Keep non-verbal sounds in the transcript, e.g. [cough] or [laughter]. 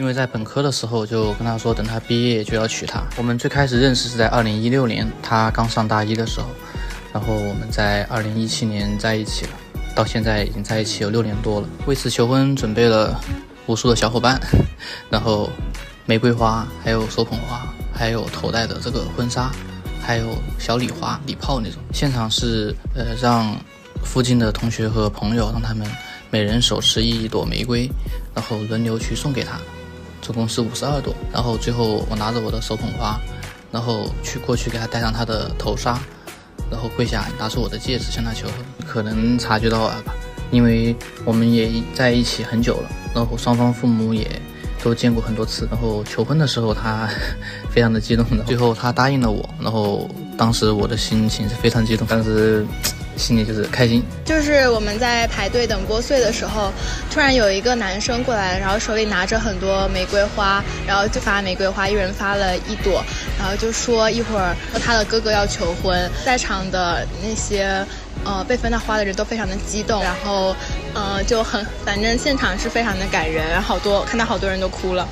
因为在本科的时候就跟他说，等他毕业就要娶她。我们最开始认识是在二零一六年，他刚上大一的时候，然后我们在二零一七年在一起了，到现在已经在一起有六年多了。为此求婚准备了无数的小伙伴，[laughs] 然后玫瑰花，还有手捧花，还有头戴的这个婚纱，还有小礼花、礼炮那种。现场是呃让附近的同学和朋友让他们每人手持一朵玫瑰，然后轮流去送给他。总共是五十二朵，然后最后我拿着我的手捧花，然后去过去给他戴上他的头纱，然后跪下拿出我的戒指向他求婚。可能察觉到了吧，因为我们也在一起很久了，然后双方父母也都见过很多次。然后求婚的时候他 [laughs] 非常的激动的，最后他答应了我，然后当时我的心情是非常激动，当时。心里就是开心，就是我们在排队等拨穗的时候，突然有一个男生过来，然后手里拿着很多玫瑰花，然后就发玫瑰花，一人发了一朵，然后就说一会儿他的哥哥要求婚，在场的那些呃被分到花的人都非常的激动，然后呃就很反正现场是非常的感人，好多看到好多人都哭了。